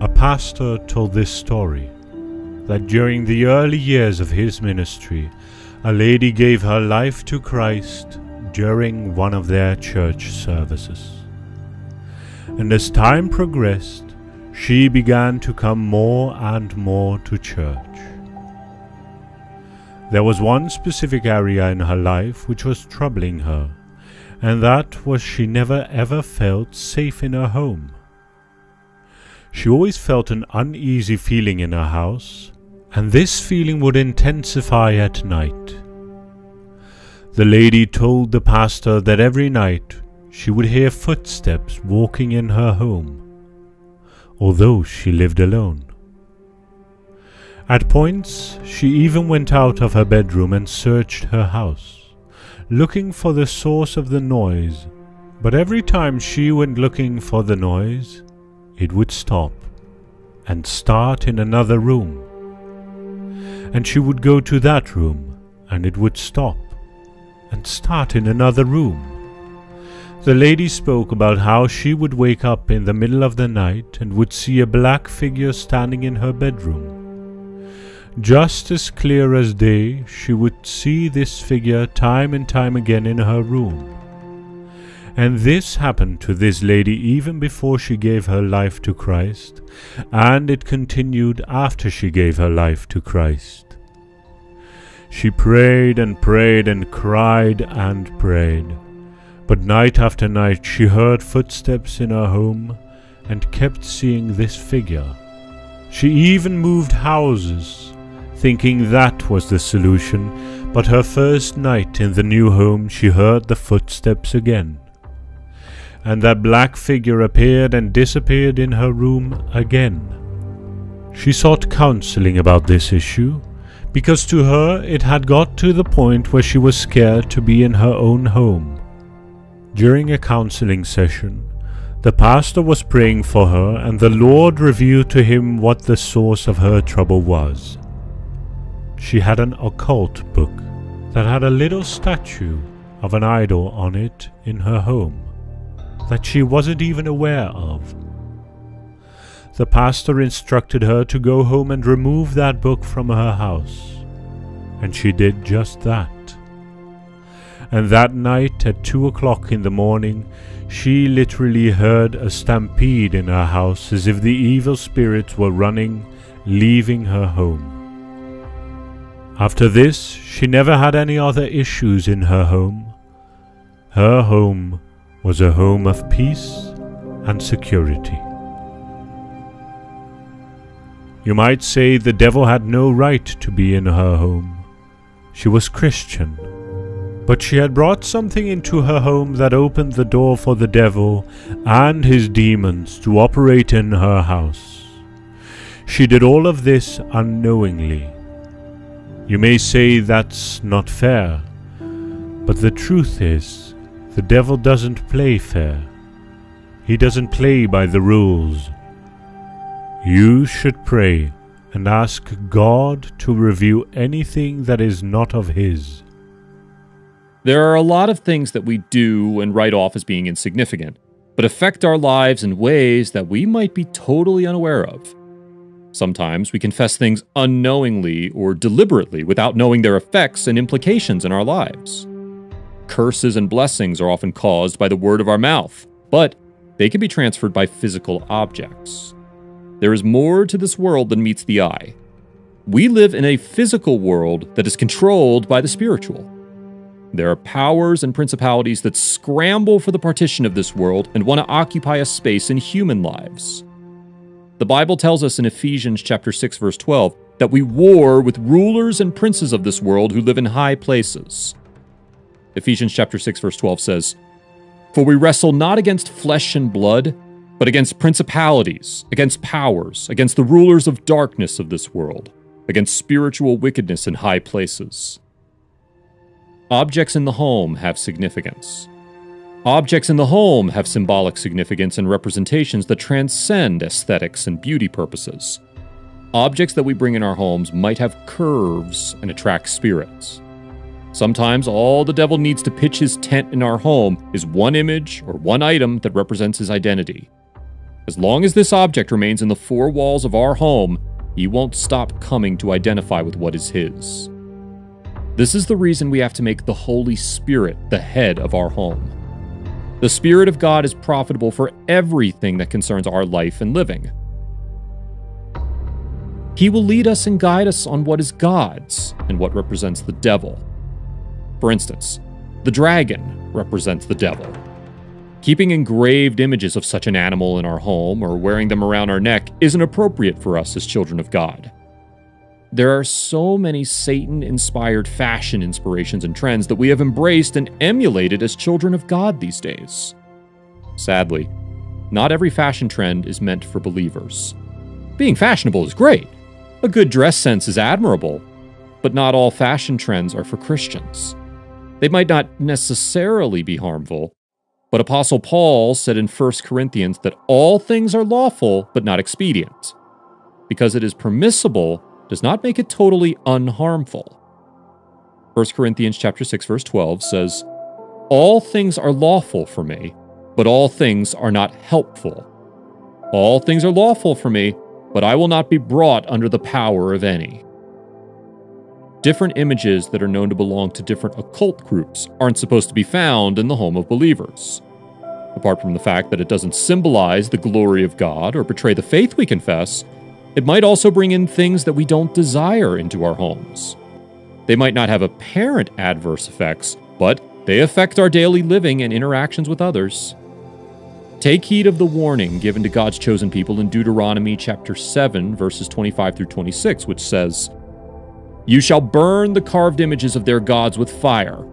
A pastor told this story that during the early years of his ministry, a lady gave her life to Christ during one of their church services. And as time progressed, she began to come more and more to church. There was one specific area in her life which was troubling her, and that was she never ever felt safe in her home. She always felt an uneasy feeling in her house, and this feeling would intensify at night. The lady told the pastor that every night she would hear footsteps walking in her home, although she lived alone. At points, she even went out of her bedroom and searched her house, looking for the source of the noise, but every time she went looking for the noise, it would stop and start in another room. And she would go to that room, and it would stop and start in another room. The lady spoke about how she would wake up in the middle of the night and would see a black figure standing in her bedroom. Just as clear as day, she would see this figure time and time again in her room. And this happened to this lady even before she gave her life to Christ, and it continued after she gave her life to Christ. She prayed and prayed and cried and prayed. But night after night she heard footsteps in her home and kept seeing this figure. She even moved houses, thinking that was the solution, but her first night in the new home she heard the footsteps again. And that black figure appeared and disappeared in her room again. She sought counseling about this issue, because to her it had got to the point where she was scared to be in her own home. During a counseling session, the pastor was praying for her, and the Lord revealed to him what the source of her trouble was. She had an occult book that had a little statue of an idol on it in her home that she wasn't even aware of. The pastor instructed her to go home and remove that book from her house, and she did just that. And that night at two o'clock in the morning, she literally heard a stampede in her house as if the evil spirits were running, leaving her home. After this, she never had any other issues in her home. Her home was a home of peace and security. You might say the devil had no right to be in her home. She was Christian. But she had brought something into her home that opened the door for the devil and his demons to operate in her house. She did all of this unknowingly. You may say that's not fair, but the truth is, the devil doesn't play fair. He doesn't play by the rules. You should pray and ask God to review anything that is not of His. There are a lot of things that we do and write off as being insignificant, but affect our lives in ways that we might be totally unaware of. Sometimes we confess things unknowingly or deliberately without knowing their effects and implications in our lives. Curses and blessings are often caused by the word of our mouth, but they can be transferred by physical objects. There is more to this world than meets the eye. We live in a physical world that is controlled by the spiritual. There are powers and principalities that scramble for the partition of this world and want to occupy a space in human lives. The Bible tells us in Ephesians chapter 6 verse 12 that we war with rulers and princes of this world who live in high places. Ephesians chapter 6 verse 12 says, "For we wrestle not against flesh and blood, but against principalities, against powers, against the rulers of darkness of this world, against spiritual wickedness in high places. Objects in the home have significance. Objects in the home have symbolic significance and representations that transcend aesthetics and beauty purposes. Objects that we bring in our homes might have curves and attract spirits. Sometimes all the devil needs to pitch his tent in our home is one image or one item that represents his identity. As long as this object remains in the four walls of our home, he won't stop coming to identify with what is his. This is the reason we have to make the Holy Spirit the head of our home. The Spirit of God is profitable for everything that concerns our life and living. He will lead us and guide us on what is God's and what represents the devil. For instance, the dragon represents the devil. Keeping engraved images of such an animal in our home or wearing them around our neck isn't appropriate for us as children of God. There are so many Satan inspired fashion inspirations and trends that we have embraced and emulated as children of God these days. Sadly, not every fashion trend is meant for believers. Being fashionable is great, a good dress sense is admirable, but not all fashion trends are for Christians. They might not necessarily be harmful, but Apostle Paul said in 1 Corinthians that all things are lawful but not expedient. Because it is permissible does not make it totally unharmful. 1 Corinthians chapter 6 verse 12 says, "All things are lawful for me, but all things are not helpful. All things are lawful for me, but I will not be brought under the power of any. Different images that are known to belong to different occult groups aren't supposed to be found in the home of believers. Apart from the fact that it doesn't symbolize the glory of God or betray the faith we confess, it might also bring in things that we don't desire into our homes. They might not have apparent adverse effects, but they affect our daily living and interactions with others. Take heed of the warning given to God's chosen people in Deuteronomy chapter 7, verses 25 through 26, which says, You shall burn the carved images of their gods with fire.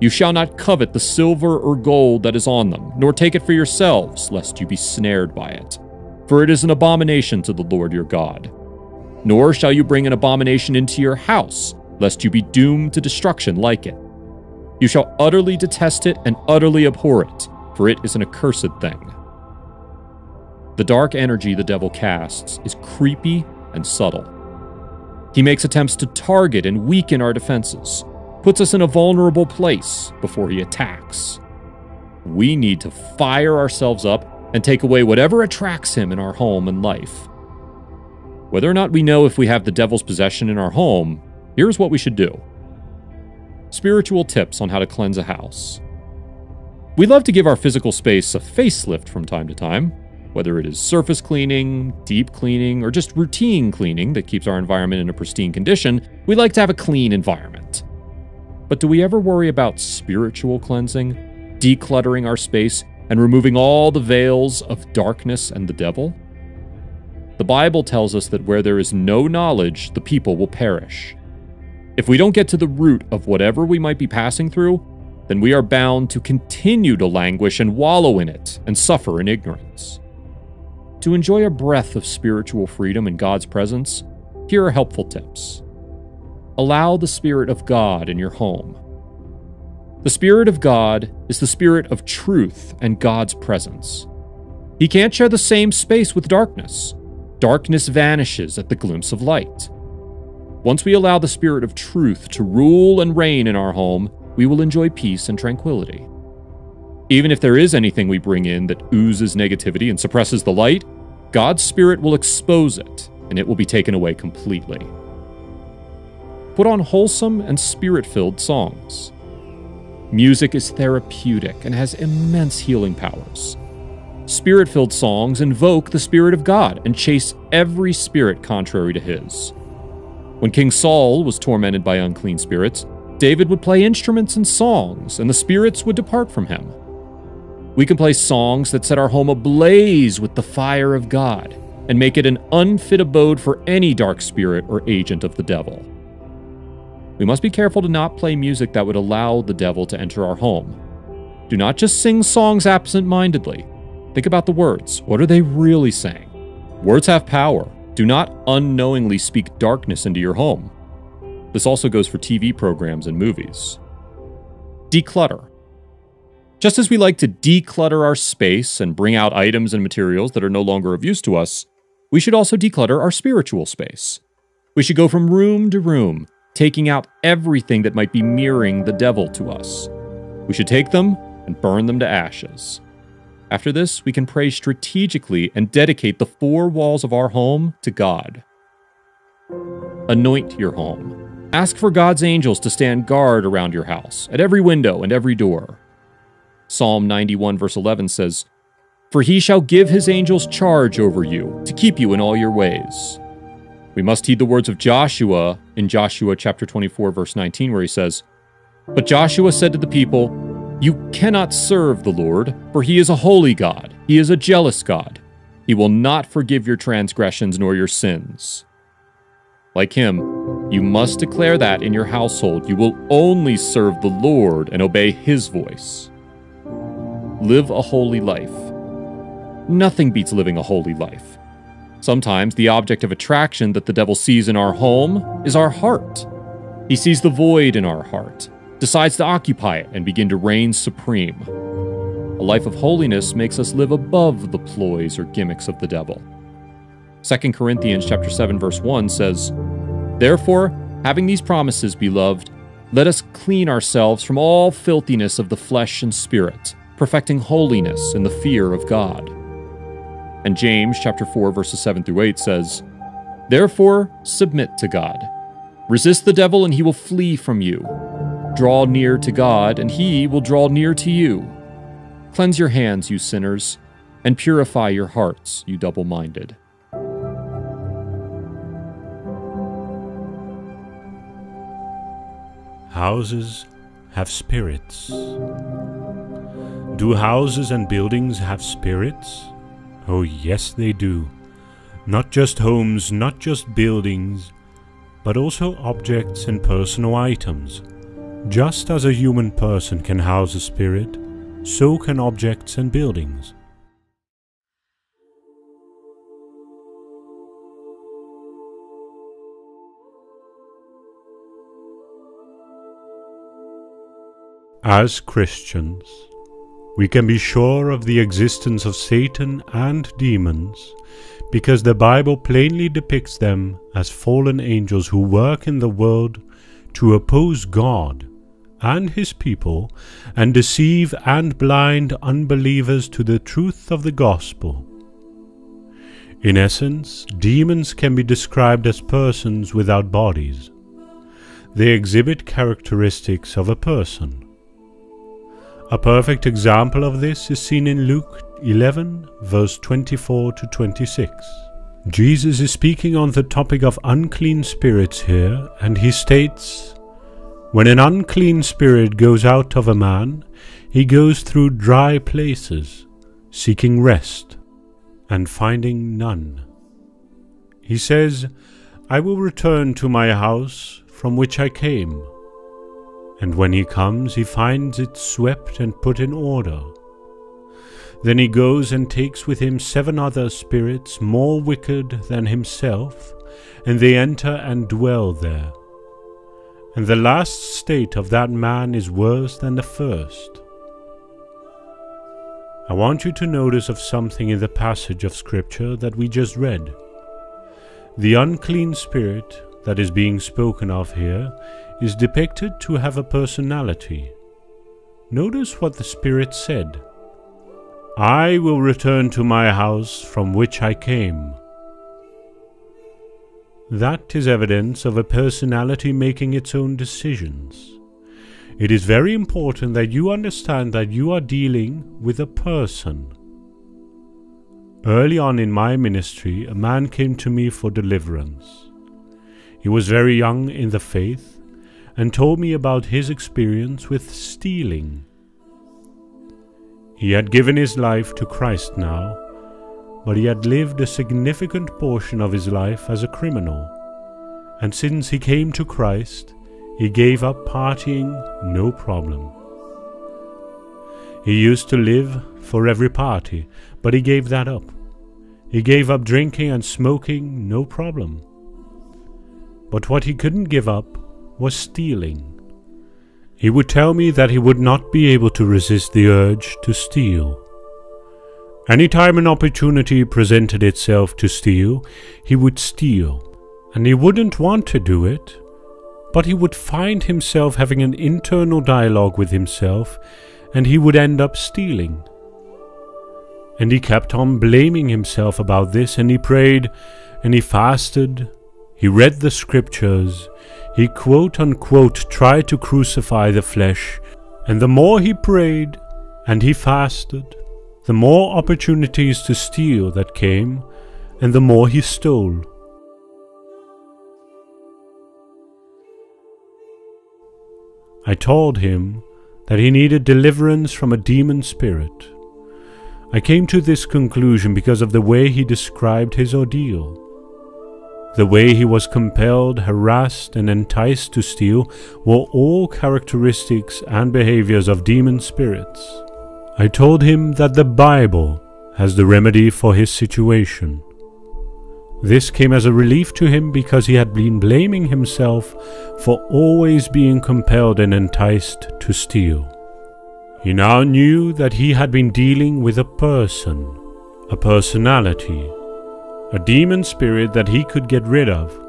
You shall not covet the silver or gold that is on them, nor take it for yourselves, lest you be snared by it. For it is an abomination to the Lord your God. Nor shall you bring an abomination into your house, lest you be doomed to destruction like it. You shall utterly detest it and utterly abhor it for it is an accursed thing. The dark energy the devil casts is creepy and subtle. He makes attempts to target and weaken our defenses, puts us in a vulnerable place before he attacks. We need to fire ourselves up and take away whatever attracts him in our home and life. Whether or not we know if we have the devil's possession in our home, here's what we should do spiritual tips on how to cleanse a house. We love to give our physical space a facelift from time to time, whether it is surface cleaning, deep cleaning, or just routine cleaning that keeps our environment in a pristine condition. We like to have a clean environment. But do we ever worry about spiritual cleansing, decluttering our space, and removing all the veils of darkness and the devil? The Bible tells us that where there is no knowledge, the people will perish. If we don't get to the root of whatever we might be passing through, then we are bound to continue to languish and wallow in it and suffer in ignorance. To enjoy a breath of spiritual freedom in God's presence, here are helpful tips. Allow the Spirit of God in your home. The Spirit of God is the Spirit of truth and God's presence. He can't share the same space with darkness. Darkness vanishes at the glimpse of light. Once we allow the Spirit of truth to rule and reign in our home, we will enjoy peace and tranquility. Even if there is anything we bring in that oozes negativity and suppresses the light, God's Spirit will expose it and it will be taken away completely. Put on wholesome and spirit filled songs. Music is therapeutic and has immense healing powers. Spirit filled songs invoke the Spirit of God and chase every spirit contrary to His. When King Saul was tormented by unclean spirits, David would play instruments and songs, and the spirits would depart from him. We can play songs that set our home ablaze with the fire of God and make it an unfit abode for any dark spirit or agent of the devil. We must be careful to not play music that would allow the devil to enter our home. Do not just sing songs absent mindedly. Think about the words. What are they really saying? Words have power. Do not unknowingly speak darkness into your home. This also goes for TV programs and movies. Declutter. Just as we like to declutter our space and bring out items and materials that are no longer of use to us, we should also declutter our spiritual space. We should go from room to room, taking out everything that might be mirroring the devil to us. We should take them and burn them to ashes. After this, we can pray strategically and dedicate the four walls of our home to God. Anoint your home. Ask for God's angels to stand guard around your house, at every window and every door. Psalm 91, verse 11 says, For he shall give his angels charge over you, to keep you in all your ways. We must heed the words of Joshua in Joshua chapter 24, verse 19, where he says, But Joshua said to the people, You cannot serve the Lord, for he is a holy God. He is a jealous God. He will not forgive your transgressions nor your sins. Like him, you must declare that in your household you will only serve the Lord and obey his voice. Live a holy life. Nothing beats living a holy life. Sometimes the object of attraction that the devil sees in our home is our heart. He sees the void in our heart, decides to occupy it, and begin to reign supreme. A life of holiness makes us live above the ploys or gimmicks of the devil. 2 Corinthians chapter 7 verse 1 says, "Therefore, having these promises, beloved, let us clean ourselves from all filthiness of the flesh and spirit, perfecting holiness in the fear of God." And James chapter 4 verses 7 through 8 says, Therefore submit to God. Resist the devil and he will flee from you. Draw near to God and he will draw near to you. Cleanse your hands, you sinners, and purify your hearts, you double minded. Houses have spirits. Do houses and buildings have spirits? Oh, yes, they do. Not just homes, not just buildings, but also objects and personal items. Just as a human person can house a spirit, so can objects and buildings. As Christians, we can be sure of the existence of Satan and demons because the Bible plainly depicts them as fallen angels who work in the world to oppose God and His people and deceive and blind unbelievers to the truth of the gospel. In essence, demons can be described as persons without bodies. They exhibit characteristics of a person. A perfect example of this is seen in Luke 11, verse 24 to 26. Jesus is speaking on the topic of unclean spirits here, and he states, When an unclean spirit goes out of a man, he goes through dry places, seeking rest, and finding none. He says, I will return to my house from which I came and when he comes, he finds it swept and put in order. Then he goes and takes with him seven other spirits more wicked than himself, and they enter and dwell there. And the last state of that man is worse than the first. I want you to notice of something in the passage of Scripture that we just read. The unclean spirit that is being spoken of here is depicted to have a personality. Notice what the Spirit said I will return to my house from which I came. That is evidence of a personality making its own decisions. It is very important that you understand that you are dealing with a person. Early on in my ministry, a man came to me for deliverance. He was very young in the faith and told me about his experience with stealing. He had given his life to Christ now, but he had lived a significant portion of his life as a criminal, and since he came to Christ, he gave up partying no problem. He used to live for every party, but he gave that up. He gave up drinking and smoking no problem. But what he couldn't give up was stealing. He would tell me that he would not be able to resist the urge to steal. Any time an opportunity presented itself to steal, he would steal, and he wouldn't want to do it, but he would find himself having an internal dialogue with himself, and he would end up stealing. And he kept on blaming himself about this, and he prayed, and he fasted, he read the scriptures, he quote unquote tried to crucify the flesh, and the more he prayed and he fasted, the more opportunities to steal that came, and the more he stole. I told him that he needed deliverance from a demon spirit. I came to this conclusion because of the way he described his ordeal. The way he was compelled, harassed, and enticed to steal were all characteristics and behaviors of demon spirits. I told him that the Bible has the remedy for his situation. This came as a relief to him because he had been blaming himself for always being compelled and enticed to steal. He now knew that he had been dealing with a person, a personality, a demon spirit that he could get rid of.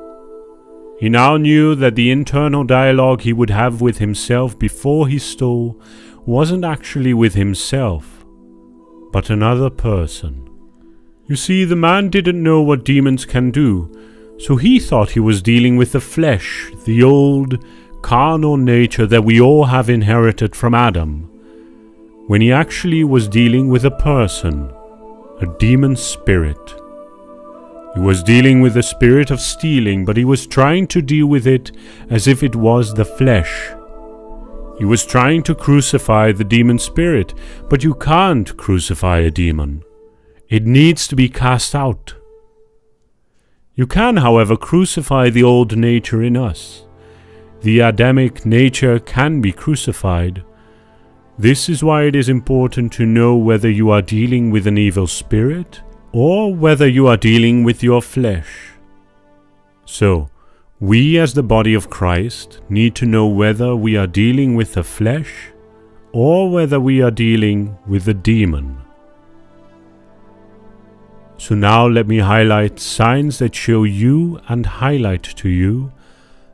He now knew that the internal dialogue he would have with himself before he stole wasn't actually with himself, but another person. You see, the man didn't know what demons can do, so he thought he was dealing with the flesh, the old, carnal nature that we all have inherited from Adam, when he actually was dealing with a person, a demon spirit. He was dealing with the spirit of stealing, but he was trying to deal with it as if it was the flesh, he was trying to crucify the demon spirit, but you can't crucify a demon. It needs to be cast out. You can, however, crucify the old nature in us. The Adamic nature can be crucified. This is why it is important to know whether you are dealing with an evil spirit or whether you are dealing with your flesh. So, we, as the body of Christ, need to know whether we are dealing with the flesh or whether we are dealing with the demon. So now let me highlight signs that show you and highlight to you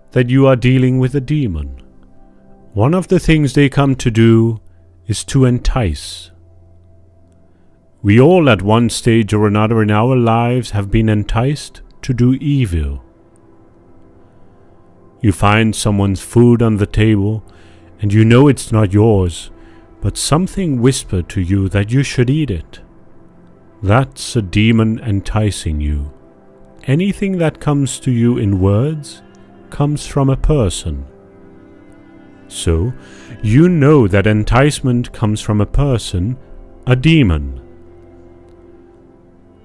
that you are dealing with a demon. One of the things they come to do is to entice. We all at one stage or another in our lives have been enticed to do evil. You find someone's food on the table, and you know it's not yours, but something whispered to you that you should eat it. That's a demon enticing you. Anything that comes to you in words comes from a person. So, you know that enticement comes from a person, a demon.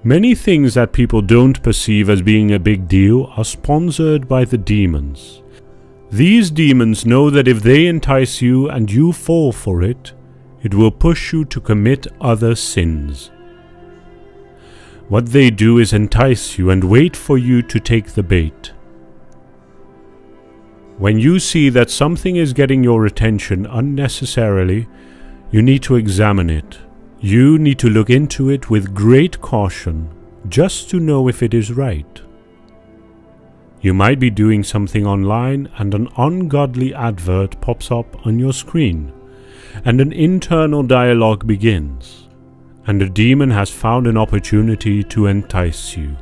Many things that people don't perceive as being a big deal are sponsored by the demons. These demons know that if they entice you and you fall for it, it will push you to commit other sins. What they do is entice you and wait for you to take the bait. When you see that something is getting your attention unnecessarily, you need to examine it. You need to look into it with great caution, just to know if it is right. You might be doing something online and an ungodly advert pops up on your screen, and an internal dialogue begins, and the demon has found an opportunity to entice you.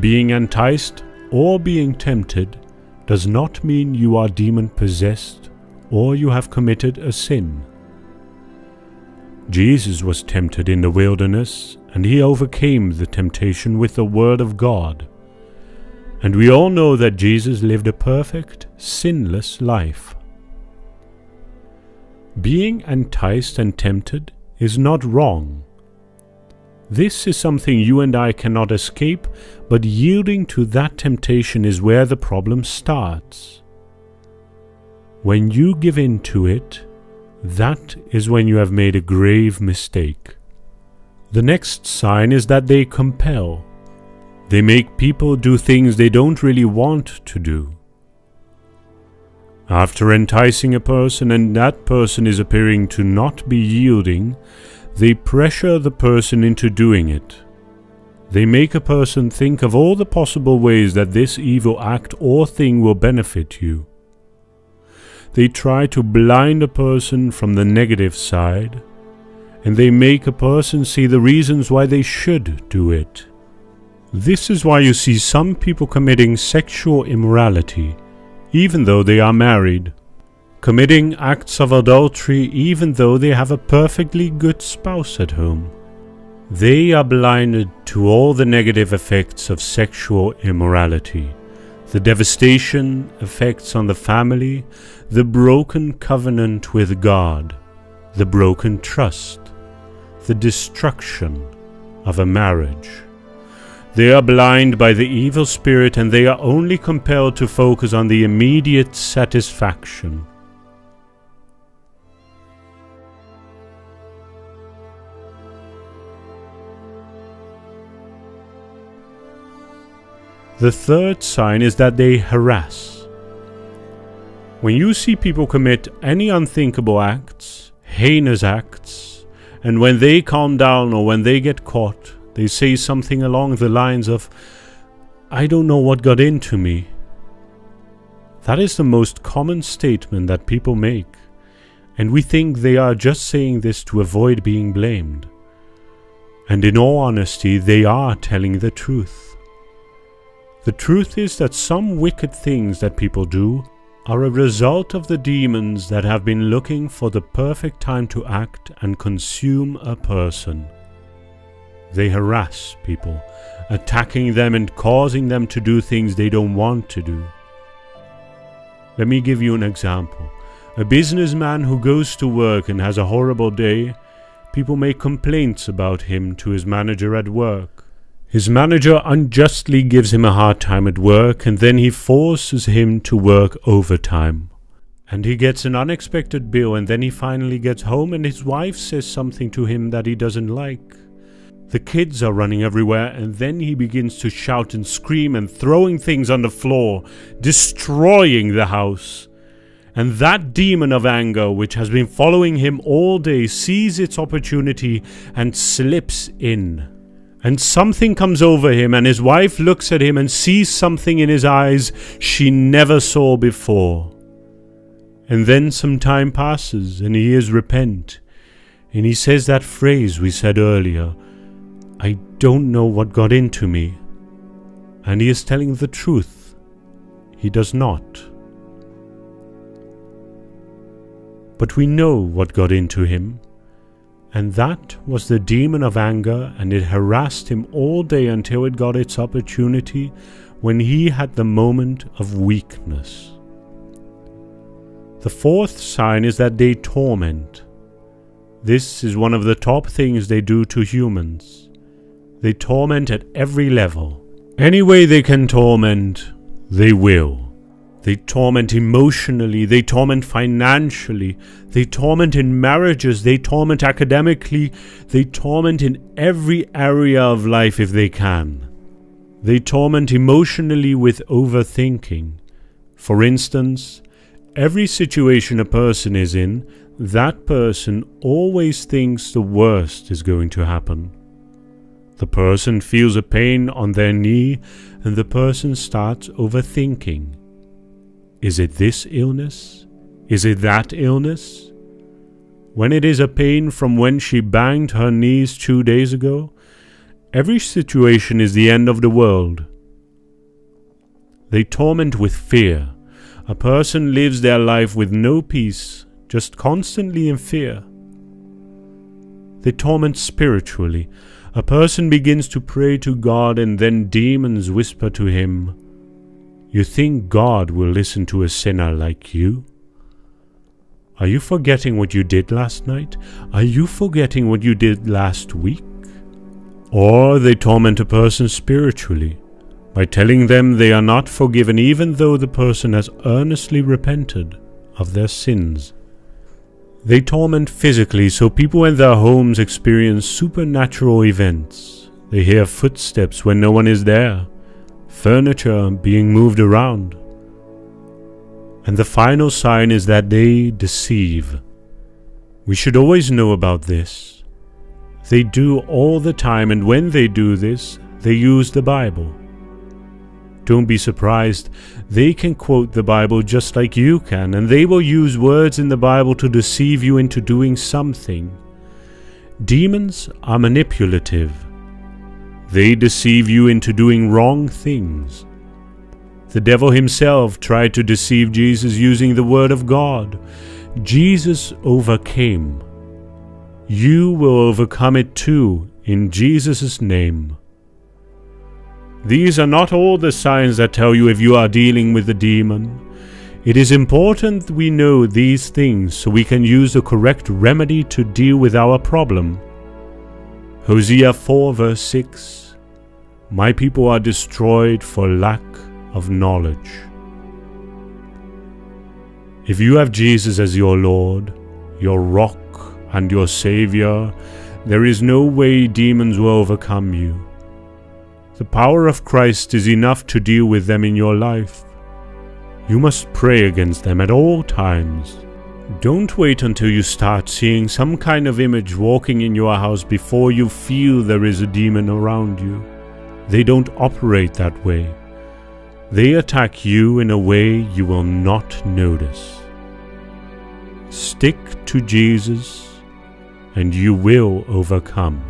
Being enticed or being tempted does not mean you are demon possessed or you have committed a sin. Jesus was tempted in the wilderness, and he overcame the temptation with the Word of God. And we all know that Jesus lived a perfect, sinless life. Being enticed and tempted is not wrong. This is something you and I cannot escape, but yielding to that temptation is where the problem starts. When you give in to it, that is when you have made a grave mistake. The next sign is that they compel. They make people do things they don't really want to do. After enticing a person and that person is appearing to not be yielding, they pressure the person into doing it. They make a person think of all the possible ways that this evil act or thing will benefit you. They try to blind a person from the negative side, and they make a person see the reasons why they should do it. This is why you see some people committing sexual immorality, even though they are married, committing acts of adultery even though they have a perfectly good spouse at home. They are blinded to all the negative effects of sexual immorality, the devastation effects on the family, the broken covenant with God, the broken trust, the destruction of a marriage. They are blind by the evil spirit and they are only compelled to focus on the immediate satisfaction. The third sign is that they harass. When you see people commit any unthinkable acts, heinous acts, and when they calm down or when they get caught, they say something along the lines of, I don't know what got into me. That is the most common statement that people make, and we think they are just saying this to avoid being blamed. And in all honesty, they are telling the truth. The truth is that some wicked things that people do are a result of the demons that have been looking for the perfect time to act and consume a person. They harass people, attacking them and causing them to do things they don't want to do. Let me give you an example. A businessman who goes to work and has a horrible day, people make complaints about him to his manager at work. His manager unjustly gives him a hard time at work and then he forces him to work overtime. And he gets an unexpected bill and then he finally gets home and his wife says something to him that he doesn't like. The kids are running everywhere, and then he begins to shout and scream and throwing things on the floor, destroying the house. And that demon of anger, which has been following him all day, sees its opportunity and slips in. And something comes over him, and his wife looks at him and sees something in his eyes she never saw before. And then some time passes, and he is repent. And he says that phrase we said earlier I don't know what got into me. And he is telling the truth. He does not. But we know what got into him, and that was the demon of anger, and it harassed him all day until it got its opportunity when he had the moment of weakness. The fourth sign is that they torment. This is one of the top things they do to humans. They torment at every level. Any way they can torment, they will. They torment emotionally, they torment financially, they torment in marriages, they torment academically, they torment in every area of life if they can. They torment emotionally with overthinking. For instance, every situation a person is in, that person always thinks the worst is going to happen. The person feels a pain on their knee and the person starts overthinking. Is it this illness? Is it that illness? When it is a pain from when she banged her knees two days ago, every situation is the end of the world. They torment with fear. A person lives their life with no peace, just constantly in fear. They torment spiritually. A person begins to pray to God and then demons whisper to him, You think God will listen to a sinner like you? Are you forgetting what you did last night? Are you forgetting what you did last week? Or they torment a person spiritually by telling them they are not forgiven even though the person has earnestly repented of their sins. They torment physically, so people in their homes experience supernatural events. They hear footsteps when no one is there, furniture being moved around. And the final sign is that they deceive. We should always know about this. They do all the time, and when they do this, they use the Bible. Don't be surprised. They can quote the Bible just like you can, and they will use words in the Bible to deceive you into doing something. Demons are manipulative. They deceive you into doing wrong things. The devil himself tried to deceive Jesus using the Word of God. Jesus overcame. You will overcome it too in Jesus' name. These are not all the signs that tell you if you are dealing with a demon. It is important we know these things so we can use the correct remedy to deal with our problem. Hosea 4 verse 6 My people are destroyed for lack of knowledge. If you have Jesus as your Lord, your rock, and your Savior, there is no way demons will overcome you. The power of Christ is enough to deal with them in your life. You must pray against them at all times. Don't wait until you start seeing some kind of image walking in your house before you feel there is a demon around you. They don't operate that way. They attack you in a way you will not notice. Stick to Jesus and you will overcome.